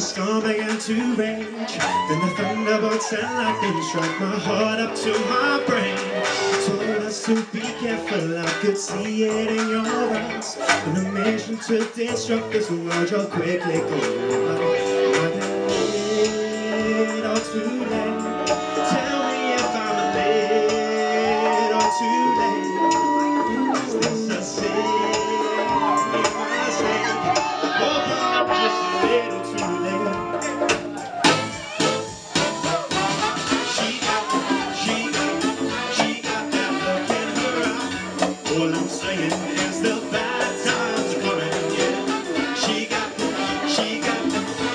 the storm began to rage Then the thunderbolts and lightning struck my heart up to my brain. Told us to be careful, I could see it in your eyes. In a mission to disrupt this world, you're quickly going late or too late All I'm saying is the bad times are coming, yeah. She got, she got,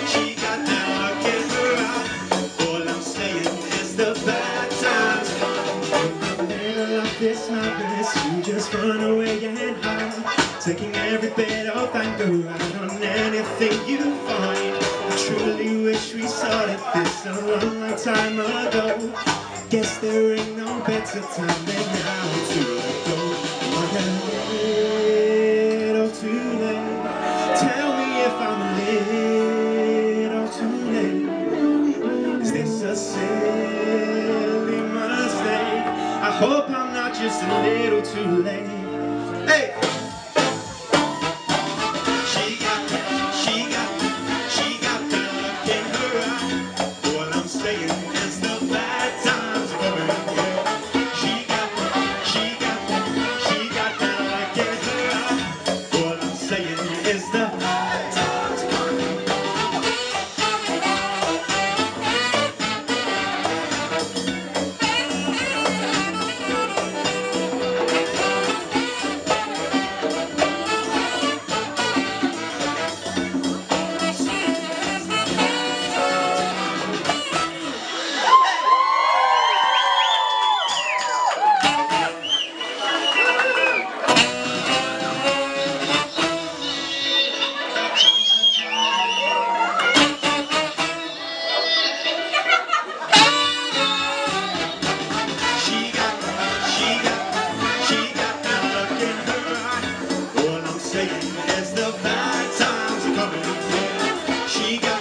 she got that look in her eye. All I'm saying is the bad times are coming. In the middle of this madness, you just run away and hide. Taking every bit of anger out on anything you find. I truly wish we started this a long time ago. Guess there ain't no better time than now if I'm late or too late. Is this a silly mistake? I hope I'm not just a little too late. says the bad times are coming. She got.